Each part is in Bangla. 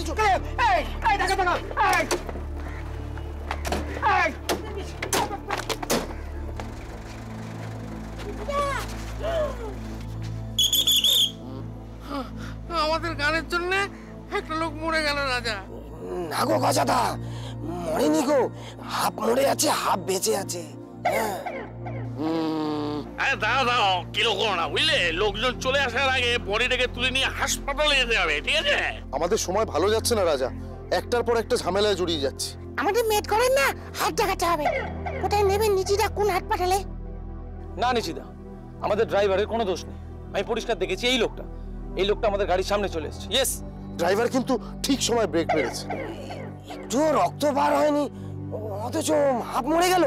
দিচ্ছ এই এই দেখো দেখো এই এই। আমাদের গানের জন্য একটা লোক মরে গেল রাজা। না গো গজাদা মরেনি গো। হাফ মরে আছে হাফ বেঁচে আছে। হ্যাঁ। আরে দাঁড়াও দাঁড়াও কীরকম না বুঝলে? লোকজন চলে আসার আগে বডিটাকে তুলে নিয়ে হাসপাতালে যেতে হবে ঠিক আছে? আমাদের সময় ভালো যাচ্ছে না রাজা। একটার পর একটা ঝামেলায় জড়িয়ে যাচ্ছে। আমাদের মেট করেন না হাত দেখাতে হবে। কোথায় নেবেন নিচিটা কোন হাট পাঠালে না নিচিদা আমাদের ড্রাইভারের কোনো দোষ নেই। আমি পরিষ্কার দেখেছি এই লোকটা। এই লোকটা আমাদের গাড়ির সামনে চলে এসেছে। ইয়েস ড্রাইভার কিন্তু ঠিক সময় ব্রেক মেরেছে। একটু রক্ত বার হয়নি অথচ হাফ মরে গেল।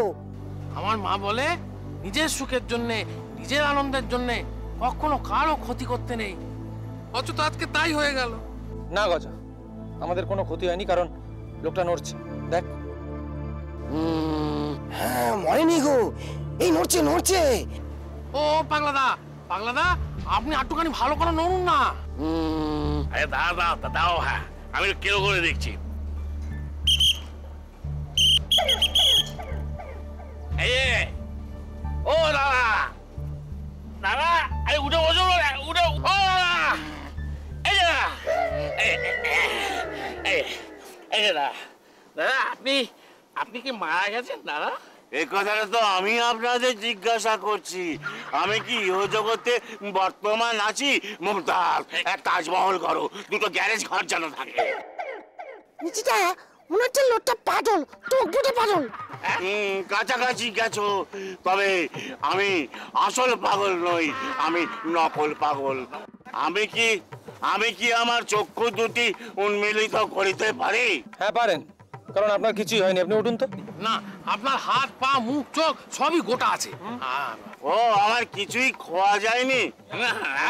আমার মা বলে নিজের সুখের জন্য নিজের আনন্দের জন্য কখনো কারও ক্ষতি করতে নেই। অথচ আজকে তাই হয়ে গেল। না গজা আমাদের কোনো ক্ষতি হয়নি কারণ লোকটা নড়ছে। দেখ। হ্যাঁ মরেনি গো। এই নড়ছে নড়ছে। ও পাগলাদা পাগলাদা আপনি আটটুখানি ভালো করে নড়ুন না। আরে দাঁড়া তা দাও হ্যাঁ আমি কেলো করে দেখছি। এই ও দাদা দাদা আরে উঠে বসো উঠে ও দাদা এই যে দাদা, এই, দাদা দাদা আপনি আপনি কি মারা গেছেন দাদা এই কথাটা তো আমি আপনাদের জিজ্ঞাসা করছি। আমি কি ইহজগতে বর্তমান আছি? মুমতাজ এক তাজমহল করো দুটো গ্যারেজ ঘর যেন থাকে। মনে হচ্ছে লোকটা পাগল টকবুটে পাগল। হুম, কাছাকাছি গেছো। তবে আমি আসল পাগল নই আমি নকল পাগল। আমি কি আমি কি আমার চক্ষু দুটি উন্মিলিত করিতে পারি? হ্যাঁ পারেন। কারণ আপনার কিছুই হয়নি। আপনি উঠুন তো। না আপনার হাত পা মুখ চোখ সবই গোটা আছে। ও আমার কিছুই খোয়া যায়নি?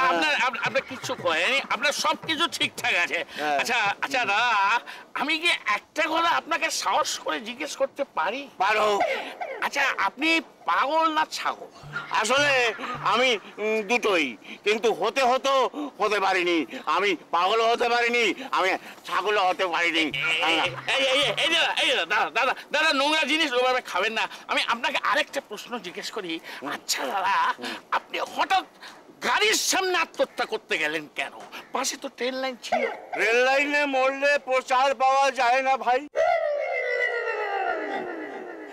আপনার আপনার কিচ্ছু করেনি আপনার সব কিছু ঠিকঠাক আছে। হ্যাঁ। আচ্ছা আচ্ছা দাদা আমি কি একটা কথা আপনাকে সাহস করে জিজ্ঞেস করতে পারি? পারো। আচ্ছা আপনি পাগল না ছাগল? আসলে আমি দুটোই। কিন্তু হতে হতো হতে পারিনি। আমি পাগল হতে পারিনি আমি ছাগল হতে পারিনি। দাদা দাদা দাদা নোংরা জিনিস ওভাবে খাবেন না। আমি আপনাকে আরেকটা প্রশ্ন জিজ্ঞেস করি। আচ্ছা দাদা আপনি হঠাৎ গাড়ির সামনে আত্মহত্যা করতে গেলেন কেন? পাশে তো ট্রেন লাইন ছিল। রেল লাইনে মরলে প্রচার পাওয়া যায় না ভাই।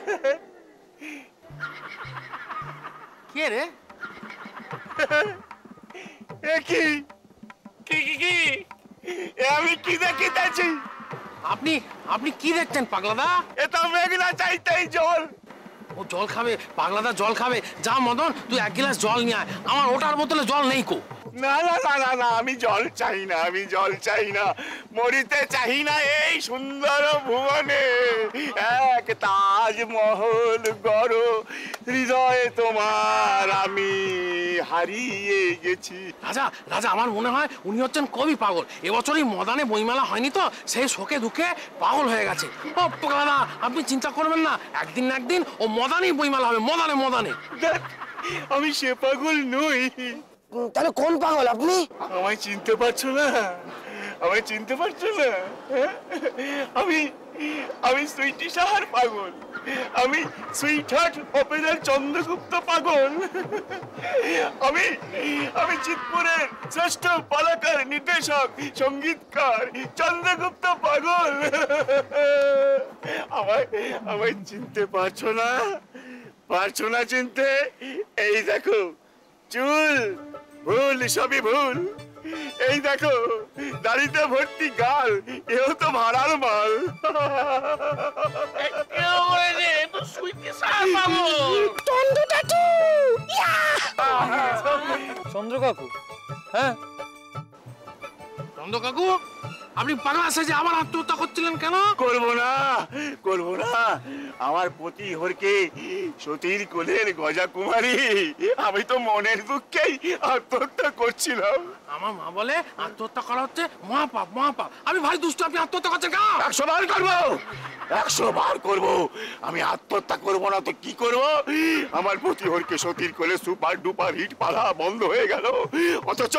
কে রে? এ কি? কি কি কি? আমি কি দেখিতেছি আপনি আপনি কি দেখছেন পাগলাদা? এ মেঘলা চাইতেই জল। ও জল খাবে পাগলাদা জল খাবে। যা মদন তুই এক গ্লাস জল নিয়ে আয়। আমার ওটার বোতলে জল নেই কো। না না না না না আমি জল চাই না আমি জল চাই না। মরিতে চাই না এই সুন্দর ভুবনে। এক তাজমহল গড় হৃদয়ে তোমার আমি হারিয়ে গেছি। রাজা রাজা আমার মনে হয় উনি হচ্ছেন কবি পাগল। এবছরই মদানে বইমেলা হয়নি তো সেই শোকে দুঃখে পাগল হয়ে গেছে। ও পাগলাদা আপনি চিন্তা করবেন না একদিন না একদিন ও মদানেই বইমেলা হবে মদানে মদানে। দেখ, আমি সে পাগল নই। তাহলে কোন পাগল, আপনি? আমায় চিনতে পারছ না? আমায় চিনতে পারছ না? আমি আমি সুইটি সাহার পাগল। আমি সুইট হার্ট অপেরার চন্দ্রগুপ্ত পাগল। আমি আমি চিতপুরের শ্রেষ্ঠ পালাকার, নির্দেশক, সঙ্গীতকার, চন্দ্রগুপ্ত পাগল। আমায় আমায় চিনতে পারছ না? পারছ না চিনতে? এই দেখো, চুল। ভুল সবই ভুল। এই দেখো দাড়িতে ভর্তি গাল এও তো ভাড়ার মাল। চন্দ্র কাকু হ্যাঁ? চন্দ্র কাকু? আপনি পাগলা সেজে আবার আত্মহত্যা করছিলেন কেন? করব না করব না। আমার পতি হরকে সতীর কোলের গজা কুমারী আমি তো মনের দুঃখেই আত্মহত্যা করছিলাম। আমার মা বলে আত্মহত্যা করা হচ্ছে মহাপাপ মহাপাপ। আমি ভাই দুষ্ট আপনি আত্মহত্যা করছেন কেন? একশো বার করব একশো বার করব। আমি আত্মহত্যা করব না তো কি করব? আমার প্রতিহরকে সতীর কোলে সুপার ডুপার হিট পালা বন্ধ হয়ে গেল। অথচ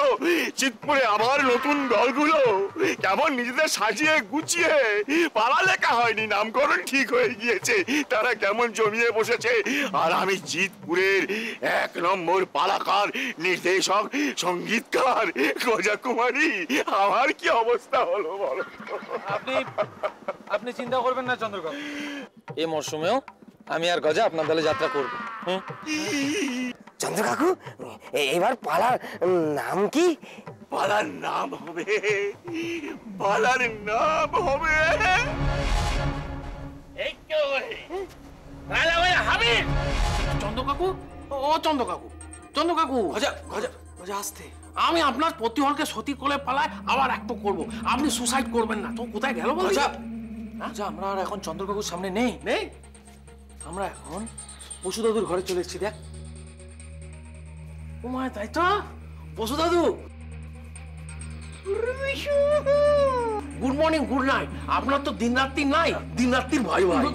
চিতপুরে আমার নতুন দলগুলো। কেমন নিজেদের সাজিয়ে গুছিয়ে পালা লেখা হয়নি নামকরণ ঠিক হয়ে গিয়েছে। তারা কেমন জমিয়ে বসেছে? আর আমি জিতপুরের এক নম্বর পালাকার নির্দেশক সঙ্গীতকার গজা কুমারী আমার কি অবস্থা হলো বলো? আপনি আপনি চিন্তা করবেন না চন্দ্রকান্ত। এই মরশুমেও আমি আর গজা আপনার দলে যাত্রা করব। চন্দ্র কাকু এবার পালার নাম কি? পালার নাম হবে পালার নাম হবে। এই কেউ তাহলে ওই হাবিব চন্দ্র কাকু? ও চন্দ্র কাকু চন্দ্র কাকু। গজা গজা গজা আসতে আমি আপনার প্রতিহরকে সতী কোলে পালায় আবার একটু করব। আপনি সুসাইড করবেন না। তো কোথায় গেল বলছি গজা গজা আমরা আর এখন চন্দ্রকাকুর সামনে নেই। নেই? আমরা এখন পশুদাদুর ঘরে চলে এসেছি দেখ। ও মা তাই তো? বসু দাদু গুড মর্নিং গুড নাইট আপনার তো দিন রাত্রি নাই দিন রাত্রির ভাই ভাই।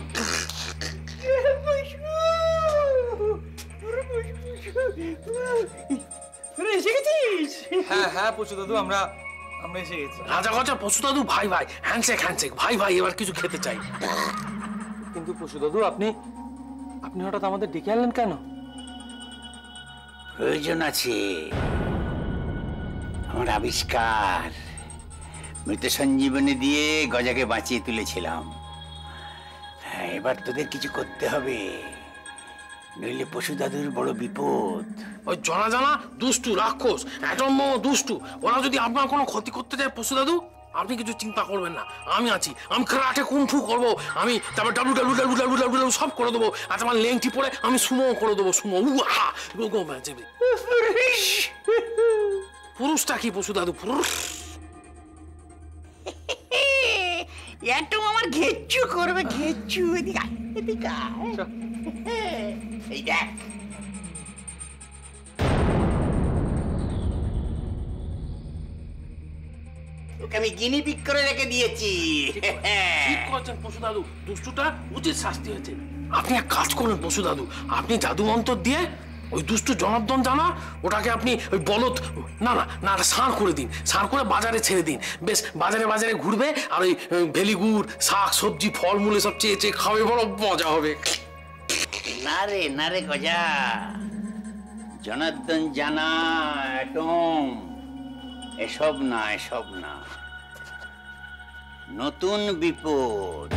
হ্যাঁ হ্যাঁ পশুদাদু আমরা আমরা এসে গেছি। রাজা গজা পশু দাদু ভাই ভাই হ্যান্ডশেক হ্যান্ডশেক ভাই ভাই এবার কিছু খেতে চাই। কিন্তু পশুদাদু আপনি আপনি হঠাৎ আমাদের ডেকে আনলেন কেন? প্রয়োজন আছে। আবিষ্কার। মৃত সঞ্জীবনী দিয়ে গজাকে বাঁচিয়ে তুলেছিলাম। হ্যাঁ এবার তোদের কিছু করতে হবে। নইলে পশু দাদুর বড় বিপদ। ওই জানা জানা দুষ্টু রাক্ষস অ্যাটম দুষ্টু ওরা যদি আপনার কোনো ক্ষতি করতে যায় পশু দাদু আপনি কিছু চিন্তা করবেন না। আমি আছি আমি ক্রাটে কুমফু করব। আমি তারপর W W W W W W সব করে দেবো। আর আমার লেংটি পরে আমি সুমো করে দেবো সুমো। উ হা গো গো ম্যাচে পুরুষটা কি পশু দাদু? পুরুষ। একটু আমার ঘেচ্ছু করবে ঘেচ্ছু এদিকে এদিকে এই দেখ। ওকে আমি গিনি পিক করে রেখে দিয়েছি। ঠিক করছেন পশু দাদু। দুষ্টুটা উচিত শাস্তি হয়েছে। আপনি এক কাজ করুন পশু দাদু। আপনি জাদু মন্ত্র দিয়ে ওই দুষ্টু জনার্দন জানা? ওটাকে আপনি ওই বলদ, না না না সার করে দিন। সার করে বাজারে ছেড়ে দিন। বেশ, বাজারে বাজারে ঘুরবে আর ওই ভেলিগুড় শাক, সবজি, ফলমূল সব চেয়ে চেয়ে খাবে, বড় মজা হবে। না রে না রে গজা। জনার্দন জানা অ্যাটম এসব না এসব না। নতুন বিপদ।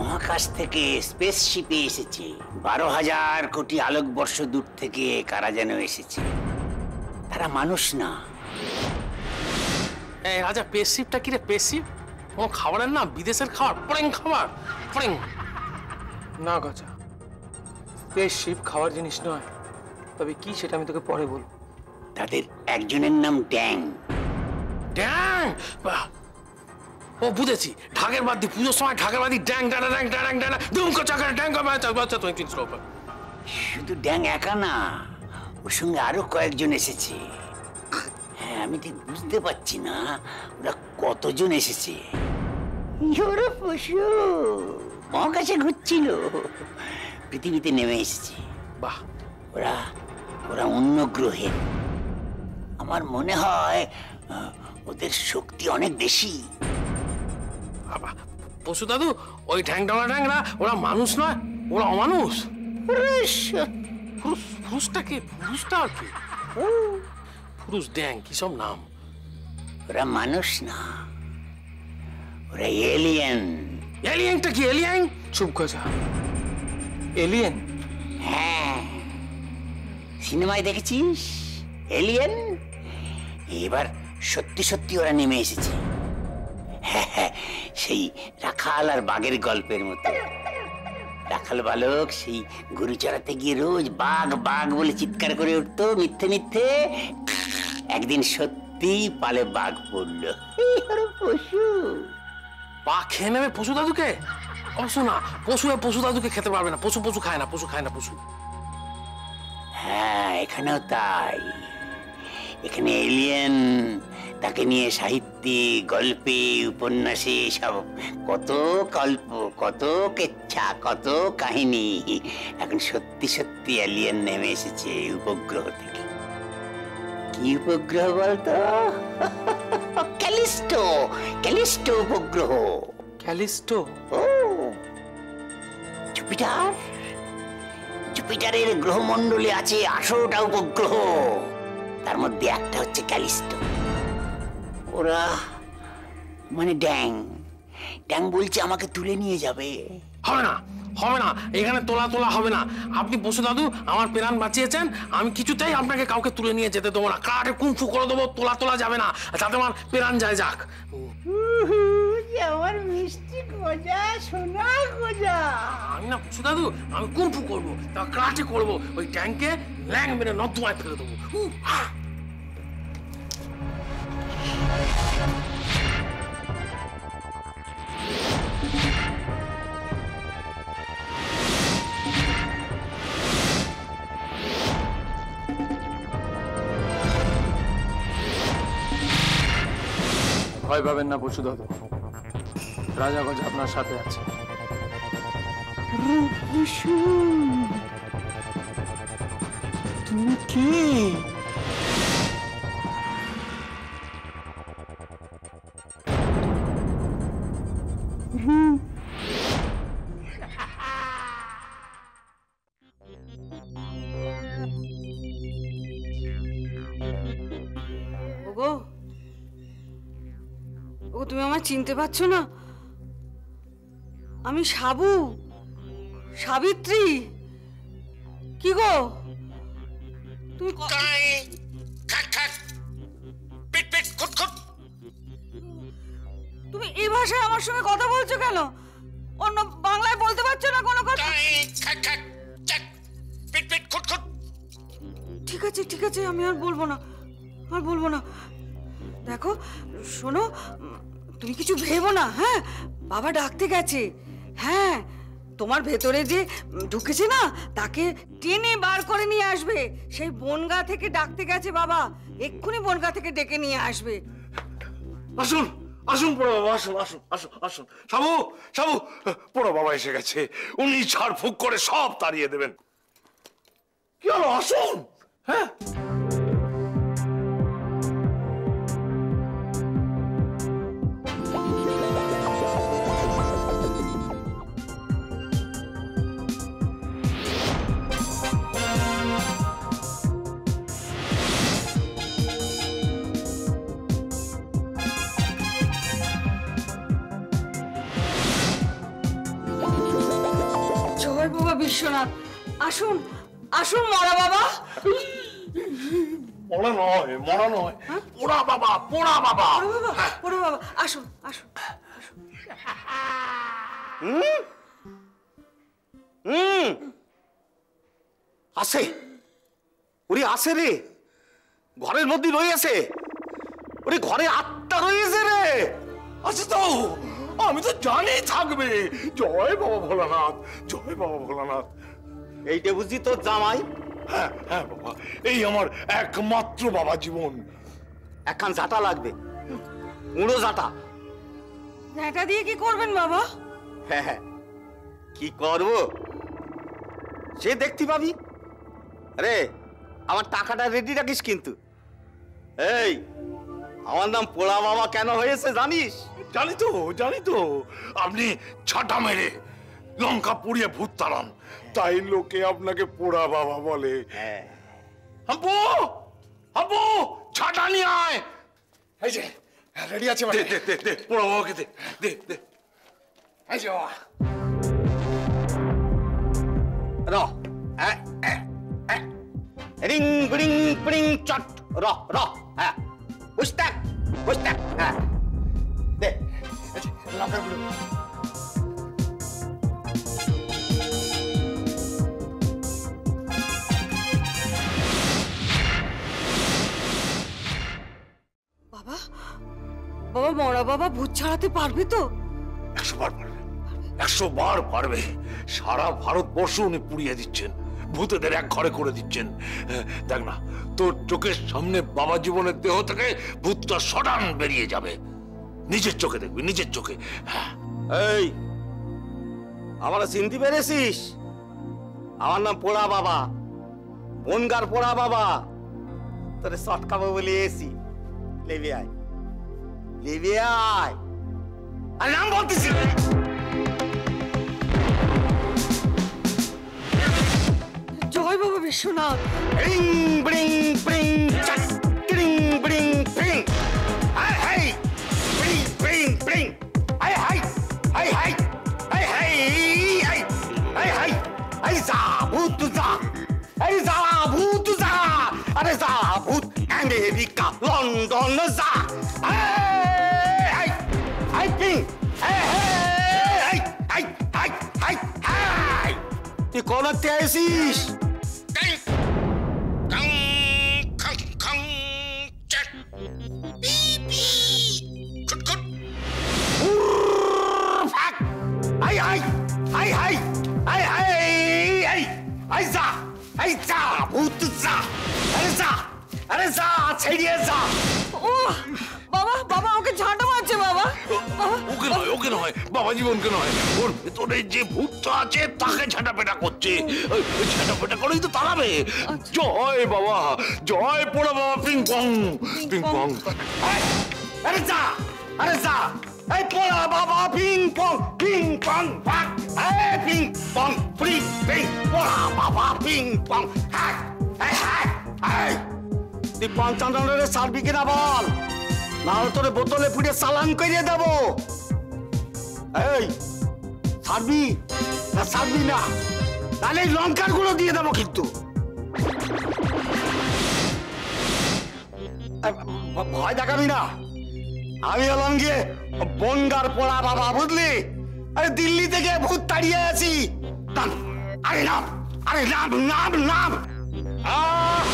মহাকাশ থেকে স্পেসশিপে এসেছে। বারো হাজার কোটি আলোকবর্ষ দূর থেকে কারা যেন এসেছে। তারা মানুষ না। এই রাজা পেসিভটা কি রে? পেসিভ কোনো খাবারের না বিদেশের খাবার। পরেং খাবার। পরেং না গজা স্পেসশিপ খাওয়ার জিনিস নয়। তবে কি সেটা আমি তোকে পরে বলব। তাদের একজনের নাম ট্যাং। ড্যাং বাহ! ও বুঝেছি ঢাকের বাদ দি পুজোর সময় ঢাকের বাদ দি ড্যাং ড্যাং ড্যাং ড্যাং ড্যাং দুমকো চাকার ড্যাং আছে বাচ্চা তুমি তিনশো রুপিয়া শুধু ড্যাং একা না ওর সঙ্গে আরও কয়েকজন এসেছে। হ্যাঁ আমি ঠিক বুঝতে পারছি না ওরা কতজন এসেছে। ওরা পশু মহাকাশে ঘুরছিল। পৃথিবীতে নেমে এসেছে। বাহ। ওরা ওরা অন্য গ্রহে। আমার মনে হয় ওদের শক্তি অনেক বেশি। পশু দাদু ওই ঠ্যাং ডাঙা ঠ্যাংরা ওরা মানুষ নয় ওরা অমানুষ। ফুরুষ ফুরুষটা কে? ফুরুষটা আর কি? ফুরুষ ড্যাং কি সব নাম? ওরা মানুষ না। ওরা এলিয়েন এলিয়েনটা কি এলিয়েন চুপ গজা এলিয়েন হ্যাঁ। সিনেমায় দেখেছিস? এলিয়েন এবার সত্যি সত্যি ওরা নেমে এসেছে। হ্যাঁ, হ্যাঁ, সেই রাখাল আর বাঘের গল্পের মতো। রাখাল বালক সেই গরু চড়াতে গিয়ে রোজ বাঘ বাঘ বলে চিৎকার করে উঠতো মিথ্যে মিথ্যে। একদিন সত্যি পালে বাঘ পড়ল। পশু। পা খেয়ে নেবে পশু দাদুকে? অবশ্য না পশু আর পশু দাদুকে খেতে পারবে না। পশু পশু খায় না পশু খায় না পশু। হ্যাঁ এখানেও তাই। এখানে এলিয়েন তাকে নিয়ে সাহিত্যে গল্পে উপন্যাসে সব কত গল্প কত কেচ্ছা কত কাহিনী। এখন সত্যি সত্যি এলিয়েন নেমে এসেছে উপগ্রহ থেকে। কি উপগ্রহ বলতো? ক্যালিস্টো ক্যালিস্টো উপগ্রহ। ক্যালিস্টো? ও। জুপিটার? জুপিটারের গ্রহমণ্ডলে আছে আঠারোটা উপগ্রহ। তার মধ্যে একটা হচ্ছে ক্যালিস্টো। ওরা মানে ড্যাং। ড্যাং বলছে আমাকে তুলে নিয়ে যাবে। হবে না হবে না এখানে তোলা তোলা হবে না। আপনি বসু দাদু আমার প্রাণ বাঁচিয়েছেন আমি কিছুতেই আপনাকে কাউকে তুলে নিয়ে যেতে দেবো না। কাটে কুমফু করে দেবো তোলা তোলা যাবে না। যাতে আমার প্রাণ যায় যাক। আমার মিষ্টি গজা সোনা গজা। আমি না বসু দাদু আমি কুমফু করব তা কাটে করব? ওই ট্যাঙ্কে ল্যাং মেরে নর্দমায় ফেলে দেবো। ভয় পাবেন না পশু দাদু রাজা আপনার সাথে আছে। তুমি কি? চিনতে পারছ না? আমি সাবু সাবিত্রী। কি গো? তুমি তুমি এই ভাষায় আমার সঙ্গে কথা বলছো কেন? অন্য বাংলায় বলতে পারছ না কোনো কথা? ঠিক আছে ঠিক আছে আমি আর বলব না। আর বলব না। দেখো শোনো তুমি কিছু ভেবো না হ্যাঁ? বাবা ডাকতে গেছে। হ্যাঁ তোমার ভেতরে যে ঢুকেছে না, তাকে টেনে বার করে নিয়ে আসবে। সেই বনগা থেকে ডাকতে গেছে বাবা। এক্ষুনি বনগা থেকে ডেকে নিয়ে আসবে। আসুন আসুন পোড়া বাবা, আসুন আসুন আসুন আসুন। সাবু সাবু, পোড়া বাবা এসে গেছে। উনি ঝাড় ফুক করে সব তাড়িয়ে দেবেন। কি হলো? আসুন হ্যাঁ? বিশ্বনাথ আসুন আসুন মরা বাবা। মরা নয় মরা নয় পোড়া বাবা পোড়া বাবা। ওরে বাবা আসুন আসুন হুম? আসে ওরে আসে রে। ঘরের মধ্যে রয়েছে ওরে ঘরে আত্মা রয়েছে রে। আছে তো। আমি তো জানি থাকবে। জয় বাবা ভোলানাথ জয় বাবা ভোলানাথ। এইটা বুঝি তোর জামাই? হ্যাঁ হ্যাঁ বাবা এই আমার একমাত্র বাবা জীবন। একখান জাটা লাগবে। উড়ো জাটা এটা দিয়ে কি করবেন বাবা? হ্যাঁ হ্যাঁ। কি করব? সে দেখতে পাবি। আরে আমার টাকাটা রেডি রাখিস কিন্তু। এই আমার নাম পোড়া বাবা কেন হয়েছে জানিস? জানি তো জানি তো। আপনি ছাটা মেরে লঙ্কা পুড়িয়ে ভূত তাড়ান। তাই লোকে আপনাকে পোড়া বাবা বলে। হ্যাঁ। হাম্পু! হাম্পু! ছাটা নিয়ে আয়! এই যে রেডি আছে দে দে দে দে পোড়া বাবাকে দে দে দে। এই যে বাবা। র। রিং বিড়িং পিড়িং চট। র র। হ্যাঁ বুঝতে বুঝতে হ্যাঁ দে লঙ্কাগুলো বাবা বাবা মরা বাবা ভূত ছাড়াতে পারবে তো? একশো বার পারবে। একশো বার পারবে। সারা ভারতবর্ষ উনি পুড়িয়ে দিচ্ছেন। ভূতেদের এক ঘরে করে দিচ্ছেন। দেখ না, তোর চোখের সামনে বাবা জীবনের দেহ থেকে ভূতটা সডান বেরিয়ে যাবে। নিজের চোখে দেখবি, নিজের চোখে। হ্যাঁ। এই, আমার চিনতে পেরেছিস আমার নাম পোড়া বাবা। বনগার পোড়া বাবা। তোরে চটকাবো বলে এসি। লেবে আয় লেবে আয় আর নাম বলতেছি না। Jai Baba Vishwanath Ring, bring, bring, chak, ring, bring, bring. Hey, hey, bring, bring, bring. Hey, hey, hey, hey, hey, hey, hey, hey, hey, hey, za, ভূত za, hey, za, ভূত za, আরে za, ভূত America, London za, hey, hey, hey, bring, hey, hey, hey, hey, hey, hey, hey. তুই কোন আসিস Kang, হাই হাই হাই হাই হাই হাই হাই যা হাই যা ভূত যা আরে যা আরে যা ছেড়িয়ে যা। ও বাবা বাবা ওকে ঝাঁটা মারছে বাবা। ওকে নয় ওকে নয় বাবা জীবনকে নয়। ওর ভেতরে যে ভূতটা আছে তাকে ঝাঁটা করছে। ঝাঁটা করেই তো তাড়াবে। আচ্ছা। জয় বাবা জয় পোড়া বাবা পিং পং পিং পং আরে যা আরে যা। এই পোড়া বাবা পিং পং পিং পং ফাক এই পিং পং ফ্রি পিং পোড়া বাবা পিং পং হ্যাক এই হ্যাক এই তুই পঞ্চান্নের সার্বি কিনা বল না তোরে বোতলে ফুটে চালান করিয়ে দেবো এই সার্বি না সার্বি না তাহলে লঙ্কারগুলো দিয়ে দেবো কিন্তু ভয় দেখাবি না আমি হলাম গিয়ে বনগার পড়া বাবা বুঝলি? আরে দিল্লি থেকে ভূত তাড়িয়ে আছি। আরে নাম আরে নাম নাম নাম। আহ!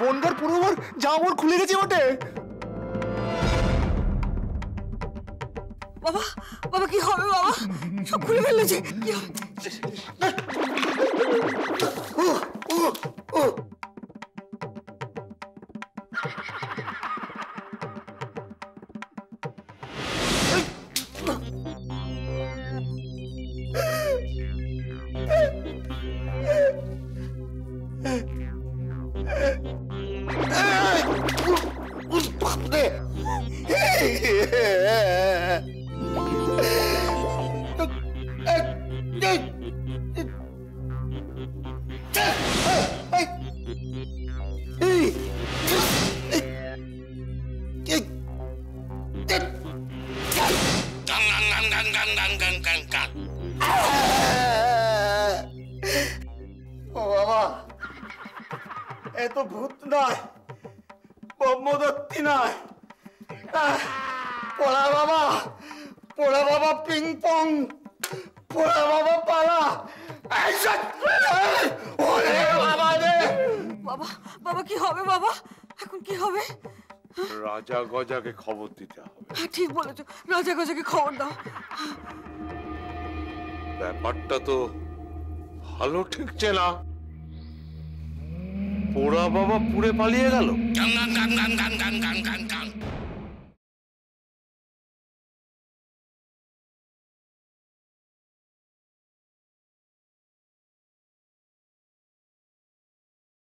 বনগার পুরোবার খুলে গেছে বটে। বাবা বাবা কি হবে বাবা? সব খুলে ফেলেছে কি হবে? Oh, oh. বাবা বাবা বাবা কি হবে বাবা এখন কি হবে রাজা গজাকে খবর দিতে হবে হ্যাঁ ঠিক বলেছ রাজা গজাকে খবর দাও ব্যাপারটা তো ভালো ঠেকছে না পোড়া বাবা পুড়ে পালিয়ে গেল গান গান গান গান গান গান গান গান গান